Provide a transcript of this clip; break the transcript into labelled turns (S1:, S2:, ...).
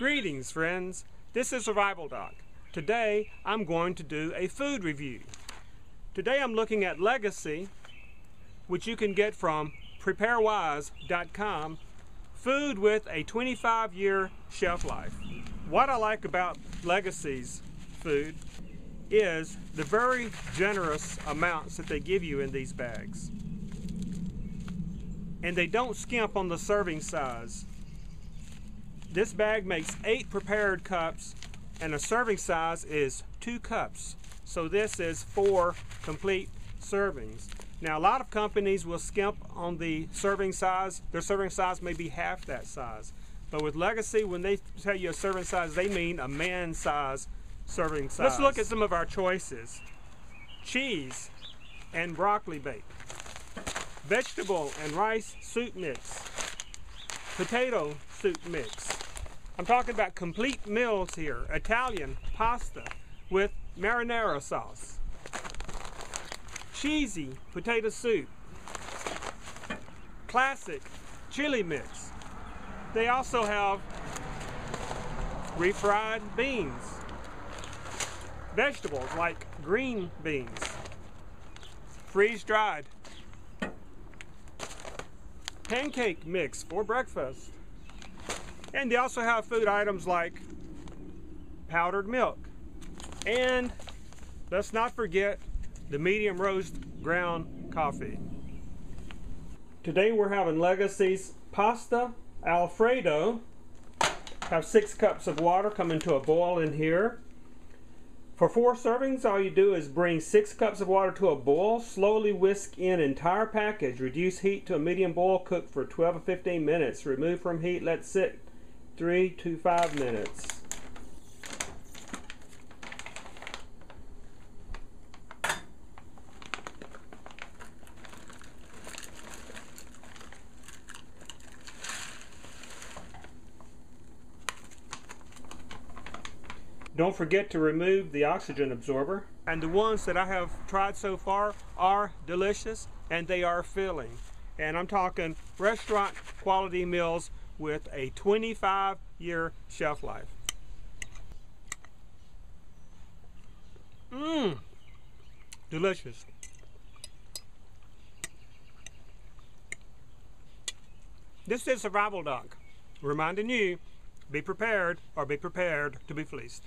S1: Greetings, friends. This is Survival Doc. Today, I'm going to do a food review. Today, I'm looking at Legacy, which you can get from preparewise.com, food with a 25 year shelf life. What I like about Legacy's food is the very generous amounts that they give you in these bags. And they don't skimp on the serving size. This bag makes eight prepared cups and the serving size is two cups. So this is four complete servings. Now a lot of companies will skimp on the serving size. Their serving size may be half that size. But with Legacy, when they tell you a serving size, they mean a man size serving size. Let's look at some of our choices. Cheese and broccoli bake. Vegetable and rice soup mix. Potato soup mix. I'm talking about complete meals here. Italian pasta with marinara sauce. Cheesy potato soup. Classic chili mix. They also have refried beans. Vegetables like green beans. Freeze dried. Pancake mix for breakfast. And they also have food items like powdered milk. And let's not forget the medium roast ground coffee. Today we're having Legacy's pasta alfredo. Have six cups of water come into a boil in here. For four servings, all you do is bring six cups of water to a boil, slowly whisk in entire package, reduce heat to a medium boil, cook for 12 to 15 minutes, remove from heat, let sit three to five minutes. Don't forget to remove the oxygen absorber. And the ones that I have tried so far are delicious and they are filling. And I'm talking restaurant quality meals with a 25 year shelf life. Mmm, delicious. This is Survival Doc, reminding you, be prepared or be prepared to be fleeced.